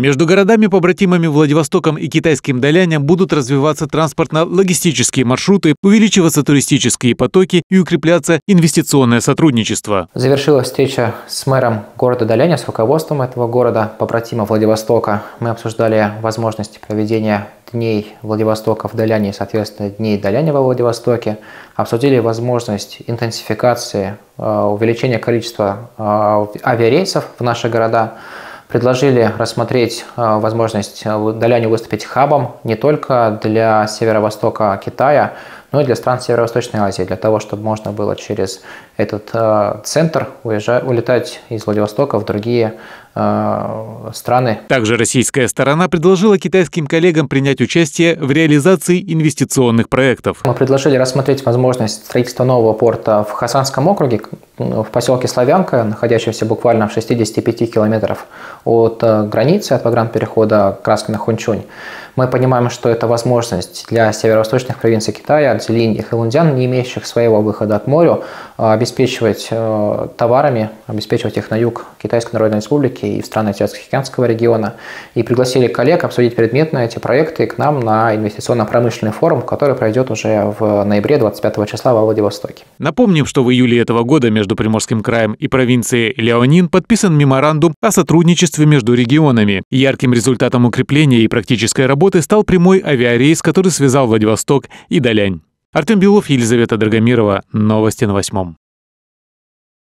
Между городами-побратимами Владивостоком и китайским Далянем будут развиваться транспортно-логистические маршруты, увеличиваться туристические потоки и укрепляться инвестиционное сотрудничество. Завершилась встреча с мэром города Даляня, с руководством этого города, побратима Владивостока. Мы обсуждали возможности проведения дней Владивостока в Даляне и, соответственно, дней Даляне во Владивостоке. Обсудили возможность интенсификации, э, увеличения количества э, авиарейсов в наши города предложили рассмотреть э, возможность Даляне выступить хабом не только для северо-востока Китая, но и для стран Северо-Восточной Азии, для того, чтобы можно было через этот центр уезжать, улетать из Владивостока в другие Э, страны. Также российская сторона предложила китайским коллегам принять участие в реализации инвестиционных проектов. Мы предложили рассмотреть возможность строительства нового порта в Хасанском округе, в поселке Славянка, находящемся буквально в 65 километров от э, границы, от погранперехода Краски-на-Хунчунь. Мы понимаем, что это возможность для северо-восточных провинций Китая, Цзилинь и Хэлунцзян, не имеющих своего выхода к морю, э, обеспечивать товарами, обеспечивать их на юг Китайской Народной Республики и в страны Азиатско-Тихоокеанского региона. И пригласили коллег обсудить предметно эти проекты к нам на инвестиционно-промышленный форум, который пройдет уже в ноябре 25 числа во Владивостоке. Напомним, что в июле этого года между Приморским краем и провинцией Леонин подписан меморандум о сотрудничестве между регионами. Ярким результатом укрепления и практической работы стал прямой авиарейс, который связал Владивосток и Далянь. Артем Белов, Елизавета Драгомирова. Новости на восьмом.